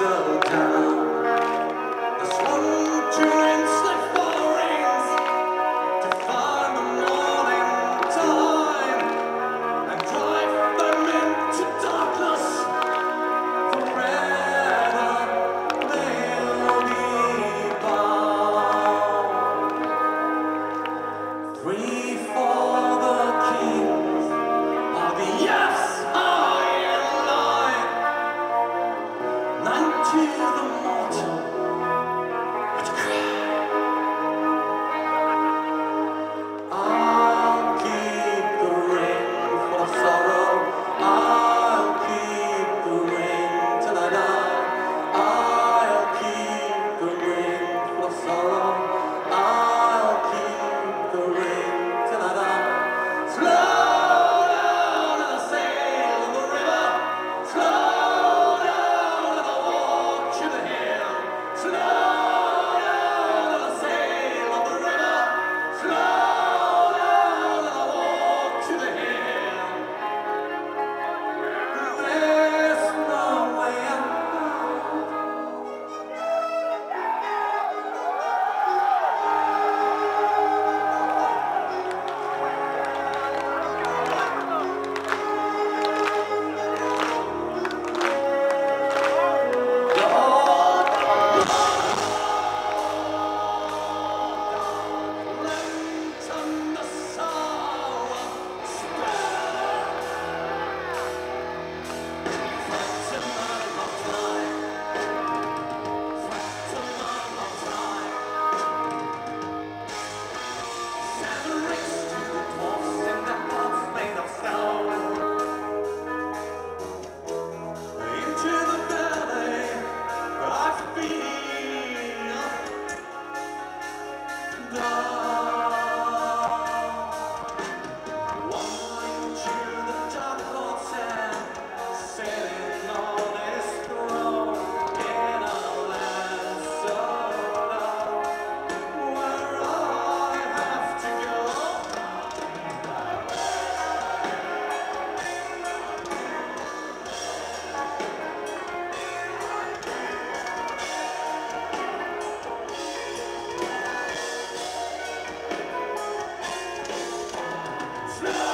so tired. Slow